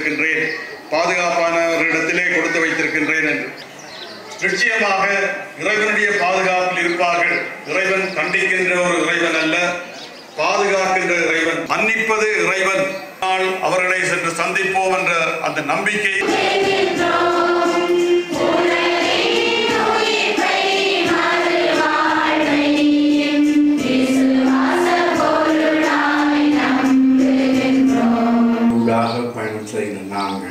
வைத்திருக்கின்றேன். பாதுகாப்பானவர்களிடத்திலே கொடுத்து வைத்திருக்கின்றேன் என்று. நிச்சயமாக இறைவனுடைய பாதுகாப்பில் இருப்பார்கள். இறைவன் கண்டிக்கின்ற ஒரு இறைவன் அல்ல பாதுகாக்கின்ற இறைவன். மன்னிப்பது இறைவன். அவர்களை சென்று சந்திப்போம் என்ற அந்த நம்பிக்கை. உற்சாக பயணம் செய்து நாங்க